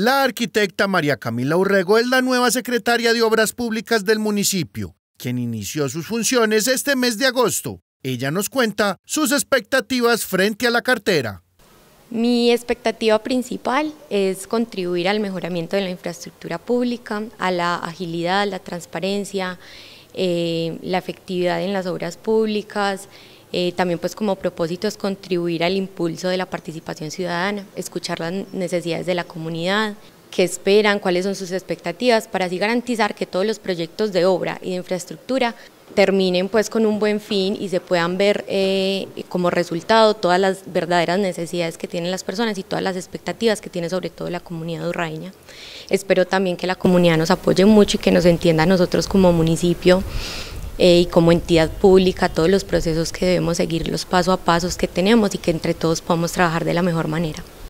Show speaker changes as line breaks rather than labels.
La arquitecta María Camila Urrego es la nueva secretaria de Obras Públicas del municipio, quien inició sus funciones este mes de agosto. Ella nos cuenta sus expectativas frente a la cartera.
Mi expectativa principal es contribuir al mejoramiento de la infraestructura pública, a la agilidad, la transparencia, eh, la efectividad en las obras públicas, eh, también pues como propósito es contribuir al impulso de la participación ciudadana, escuchar las necesidades de la comunidad, qué esperan, cuáles son sus expectativas, para así garantizar que todos los proyectos de obra y de infraestructura terminen pues con un buen fin y se puedan ver eh, como resultado todas las verdaderas necesidades que tienen las personas y todas las expectativas que tiene sobre todo la comunidad urraeña. Espero también que la comunidad nos apoye mucho y que nos entienda a nosotros como municipio eh, y como entidad pública todos los procesos que debemos seguir, los paso a pasos que tenemos y que entre todos podamos trabajar de la mejor manera.